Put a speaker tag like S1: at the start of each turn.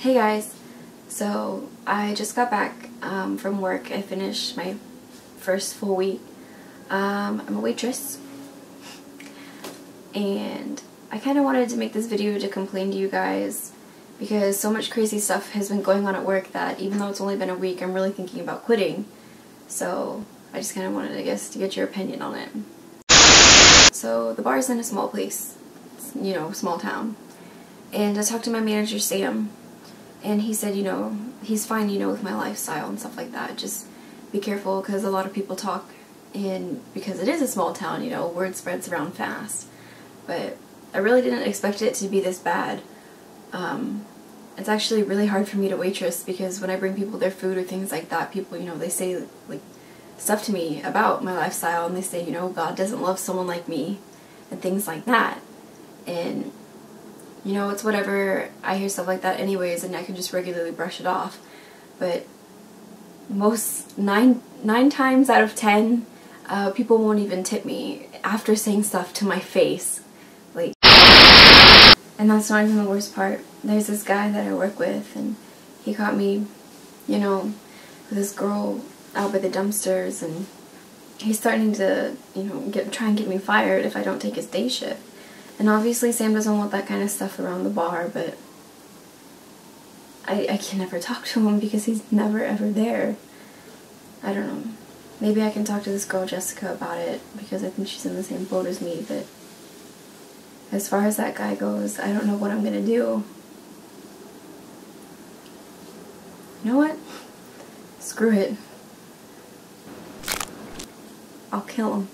S1: Hey guys, so I just got back um, from work. I finished my first full week. Um, I'm a waitress and I kind of wanted to make this video to complain to you guys because so much crazy stuff has been going on at work that even though it's only been a week I'm really thinking about quitting. So I just kind of wanted, I guess, to get your opinion on it. So the bar is in a small place, it's, you know, small town. And I talked to my manager Sam and he said, you know, he's fine, you know, with my lifestyle and stuff like that. Just be careful because a lot of people talk and because it is a small town, you know, word spreads around fast. But I really didn't expect it to be this bad. Um, it's actually really hard for me to waitress because when I bring people their food or things like that, people, you know, they say like stuff to me about my lifestyle and they say, you know, God doesn't love someone like me and things like that. And you know, it's whatever. I hear stuff like that anyways, and I can just regularly brush it off. But most nine nine times out of ten, uh, people won't even tip me after saying stuff to my face, like. And that's not even the worst part. There's this guy that I work with, and he caught me, you know, with this girl out by the dumpsters, and he's starting to, you know, get try and get me fired if I don't take his day shift. And obviously Sam doesn't want that kind of stuff around the bar, but I, I can never talk to him because he's never ever there. I don't know. Maybe I can talk to this girl Jessica about it because I think she's in the same boat as me, but as far as that guy goes, I don't know what I'm gonna do. You know what? Screw it. I'll kill him.